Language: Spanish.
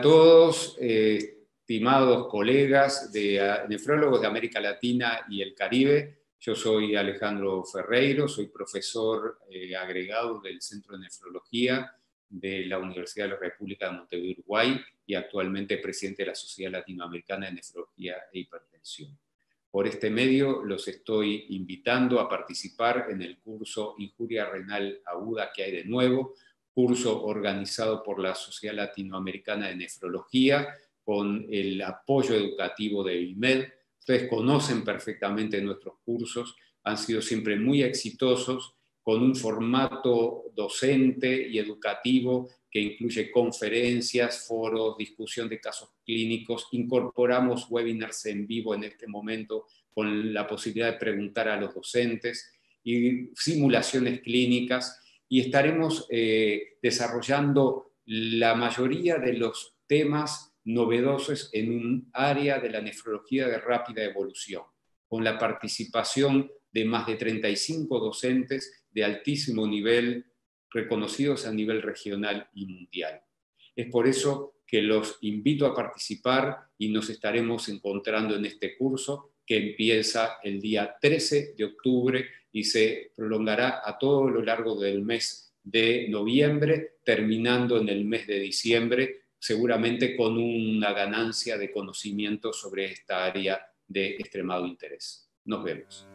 todos, eh, estimados colegas de ah, nefrólogos de América Latina y el Caribe. Yo soy Alejandro Ferreiro, soy profesor eh, agregado del Centro de Nefrología de la Universidad de la República de Montevideo, Uruguay, y actualmente presidente de la Sociedad Latinoamericana de Nefrología e Hipertensión. Por este medio los estoy invitando a participar en el curso Injuria Renal Aguda que hay de nuevo, curso organizado por la Sociedad Latinoamericana de Nefrología con el apoyo educativo de IMED. Ustedes conocen perfectamente nuestros cursos, han sido siempre muy exitosos, con un formato docente y educativo que incluye conferencias, foros, discusión de casos clínicos. Incorporamos webinars en vivo en este momento con la posibilidad de preguntar a los docentes y simulaciones clínicas y estaremos eh, desarrollando la mayoría de los temas novedosos en un área de la nefrología de rápida evolución, con la participación de más de 35 docentes de altísimo nivel, reconocidos a nivel regional y mundial. Es por eso que los invito a participar y nos estaremos encontrando en este curso que empieza el día 13 de octubre y se prolongará a todo lo largo del mes de noviembre, terminando en el mes de diciembre, seguramente con una ganancia de conocimiento sobre esta área de extremado interés. Nos vemos.